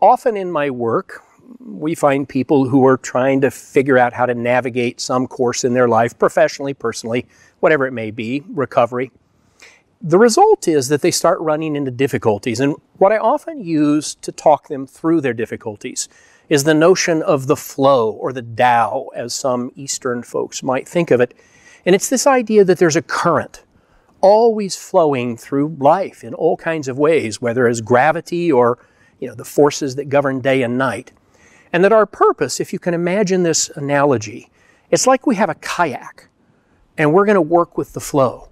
often in my work, we find people who are trying to figure out how to navigate some course in their life, professionally, personally, whatever it may be, recovery. The result is that they start running into difficulties. And what I often use to talk them through their difficulties is the notion of the flow or the Tao, as some Eastern folks might think of it. And it's this idea that there's a current always flowing through life in all kinds of ways, whether as gravity or you know, the forces that govern day and night. And that our purpose, if you can imagine this analogy, it's like we have a kayak and we're going to work with the flow.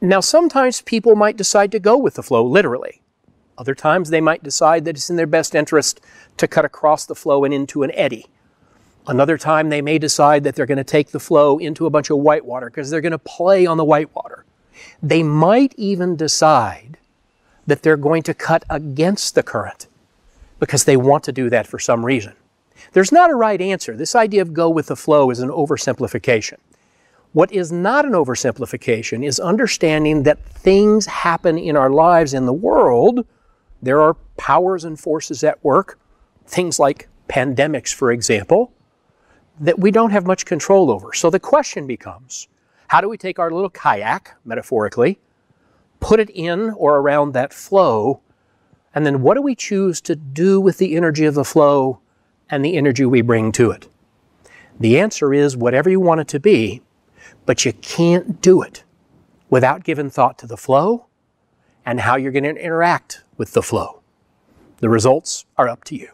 Now, sometimes people might decide to go with the flow, literally. Other times they might decide that it's in their best interest to cut across the flow and into an eddy. Another time they may decide that they're going to take the flow into a bunch of whitewater because they're going to play on the whitewater. They might even decide that they're going to cut against the current because they want to do that for some reason. There's not a right answer. This idea of go with the flow is an oversimplification. What is not an oversimplification is understanding that things happen in our lives in the world. There are powers and forces at work, things like pandemics, for example, that we don't have much control over. So the question becomes how do we take our little kayak, metaphorically, put it in or around that flow, and then what do we choose to do with the energy of the flow and the energy we bring to it? The answer is whatever you want it to be, but you can't do it without giving thought to the flow and how you're going to interact with the flow. The results are up to you.